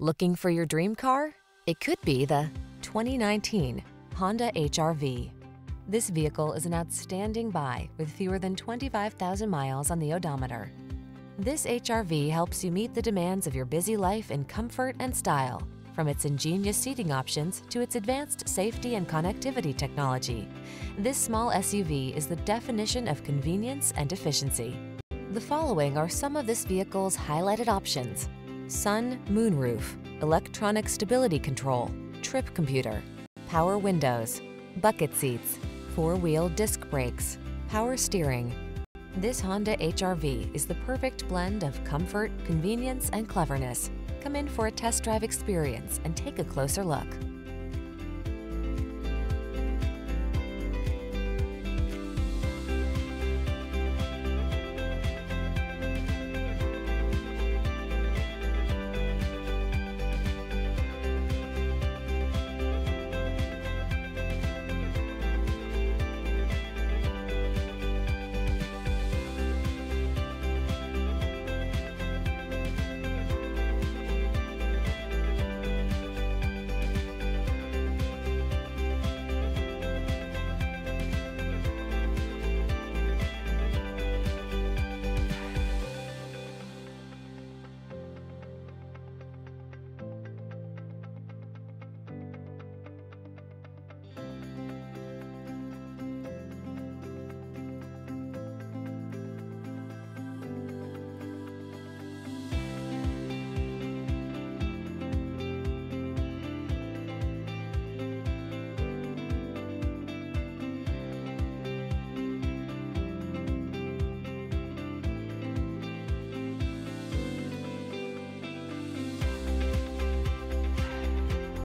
Looking for your dream car? It could be the 2019 Honda HRV. This vehicle is an outstanding buy with fewer than 25,000 miles on the odometer. This HRV helps you meet the demands of your busy life in comfort and style. From its ingenious seating options to its advanced safety and connectivity technology, this small SUV is the definition of convenience and efficiency. The following are some of this vehicle's highlighted options. Sun moonroof, electronic stability control, trip computer, power windows, bucket seats, four-wheel disc brakes, power steering. This Honda HRV is the perfect blend of comfort, convenience, and cleverness. Come in for a test drive experience and take a closer look.